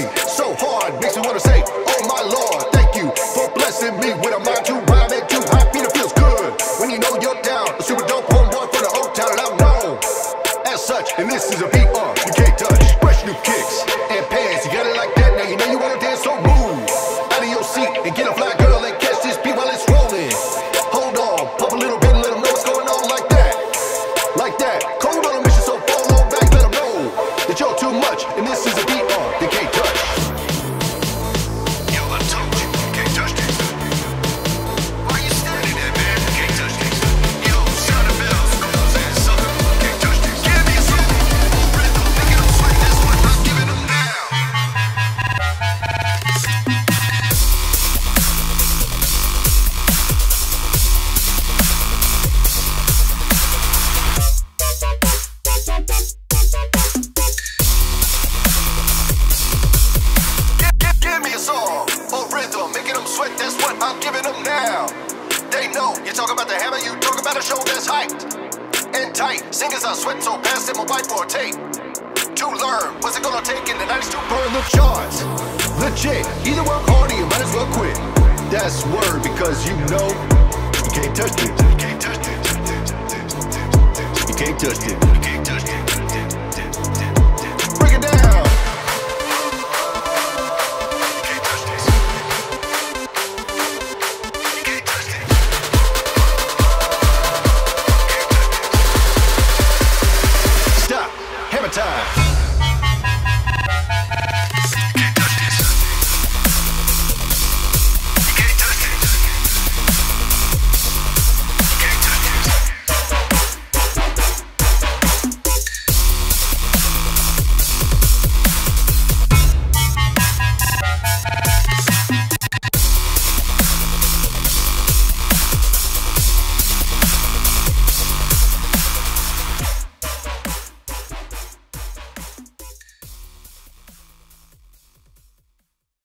me so hard, makes me wanna say, Oh my Lord, thank you for blessing me with a mind to rhyme and too happy to feels good when you know you're down. A super dope homeboy from the Oak Town, and I'm known as such. And this is a beat uh, you can't touch. Fresh new kicks and pants, you got it like that. Now you know you wanna dance so move out of your seat and get a fly girl and catch this beat while it's rolling. Hold on, pump a little bit and let them know what's going on like that. Like that. Cold on a mission, that you're too much. And this is a beat I'm giving them now. They know you talk about the hammer, you talk about a show that's hyped and tight. Singers are sweating so past them my bite for tape. To learn, what's it gonna take in the 90s to burn the charts. Legit, either work hard or you might as well quit. That's word because you know you can't touch it. You can't touch this. You can't touch it. You can't touch this.